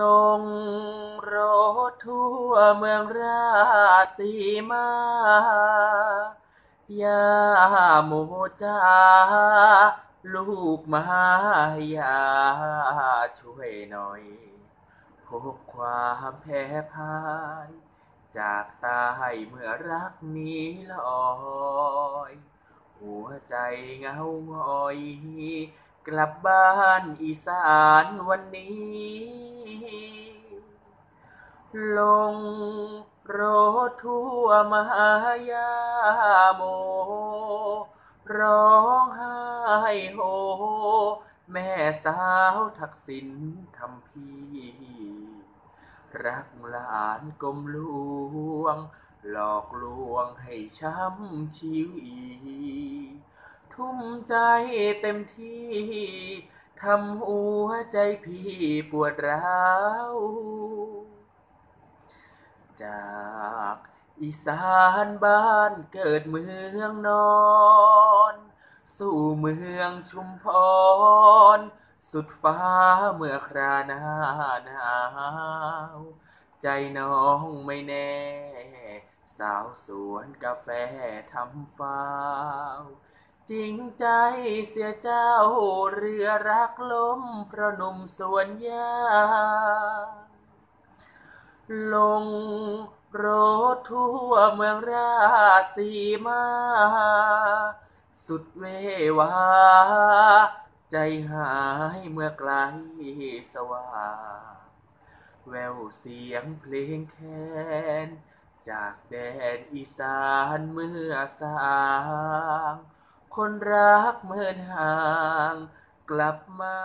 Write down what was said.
ลงรถทั่วเมืองราศีมา ยาโมจาลูกมาอย่าช่วยหน่อยพบความแพ้พ่าย จากตายเมื่อรักนี้ลอย หัวใจเหงาหงอย กลับบ้านอีสานวันนี้ ลงโรถทั่วมหายาโม ร้องไห้โฮ แม่สาวทักษิณทำพี่ รักหลานกลมลวง หลอกลวงให้ช้ำชีวีทุ่มใจเต็มที่ ทำหัวใจพี่ปวดร้าว จากอีสานบ้านเกิดเมืองนอน สู่เมืองชุมพร สุดฟ้าเมื่อคราหน้าหนาว ใจน้องไม่แน่ สาวสวนกาแฟทำฟาวจริงใจเสียเจ้าเรือรักล้มเพราะหนุ่มสวนยา ลงรถทั่วเมืองราศีมา สุดเววา ใจหายเมื่อไกลสว่างแววเสียงเพลงแคนจากแดนอีสานเมื่อสาง คนรักเมือนห่างกลับมา